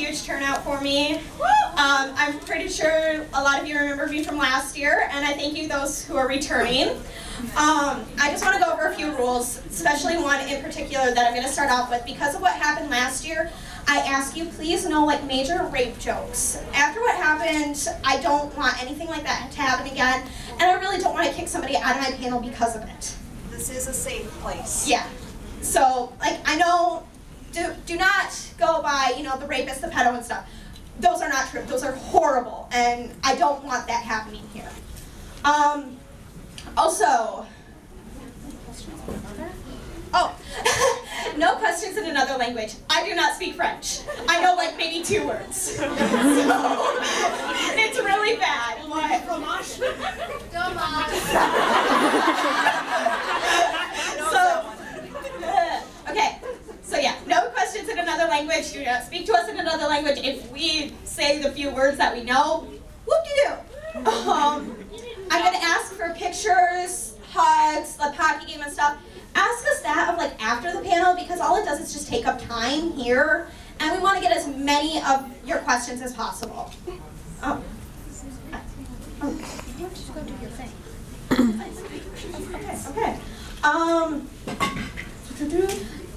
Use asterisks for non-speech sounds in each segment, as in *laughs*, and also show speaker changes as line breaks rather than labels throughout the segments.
huge turnout for me. Um, I'm pretty sure a lot of you remember me from last year, and I thank you those who are returning. Um, I just want to go over a few rules, especially one in particular that I'm going to start off with. Because of what happened last year, I ask you please no like major rape jokes. After what happened, I don't want anything like that to happen again, and I really don't want to kick somebody out of my panel because of it.
This is a safe place.
Yeah. So, like, I know, do, do not go by, you know, the rapist, the pedo and stuff. Those are not true. Those are horrible, and I don't want that happening here. Um, also, oh, *laughs* no questions in another language. I do not speak French. I know like maybe two words. *laughs* so, *laughs* it's really bad. What? so, okay. So yeah, no questions in another language. Do not speak to us in another language. If we say the few words that we know, whoop-de-doo. Um, I'm gonna ask for pictures, hugs, the hockey game and stuff. Ask us that of like after the panel because all it does is just take up time here, and we want to get as many of your questions as possible. Oh. You have to go do your thing. Okay. Okay. Um.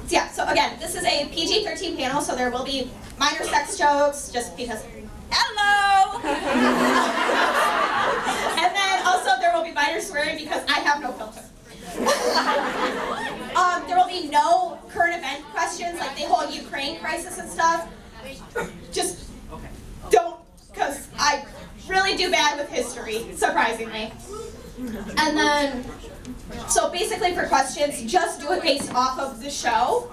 Yeah. So again, this is a PG-13 panel, so there will be minor sex jokes, just because. Hello. *laughs* and then also there will be minor swearing because I have no filter. *laughs* um, there will be no current event questions like the whole Ukraine crisis and stuff. Just don't, because I really do bad with history, surprisingly. And then, so basically for questions, just do it based off of the show.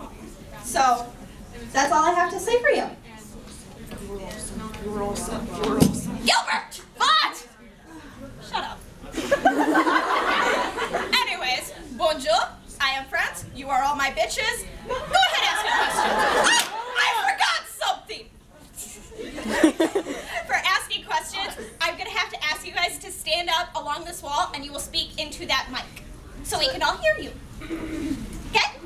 So that's all I have to say for you. Gilbert! What? Shut up. *laughs* Anyways, bonjour. I am France. You are all my bitches. Go ahead, ask your questions. Oh, I forgot something. *laughs* For asking questions, to ask you guys to stand up along this wall, and you will speak into that mic, so we can all hear you. Okay?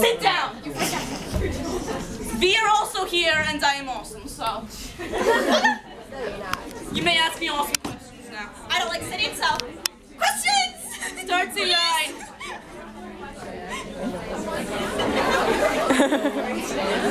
Sit down.
We are also here and I am awesome, so. *laughs* you may ask me awesome questions now.
I don't like sitting, so questions.
Start the line. *laughs*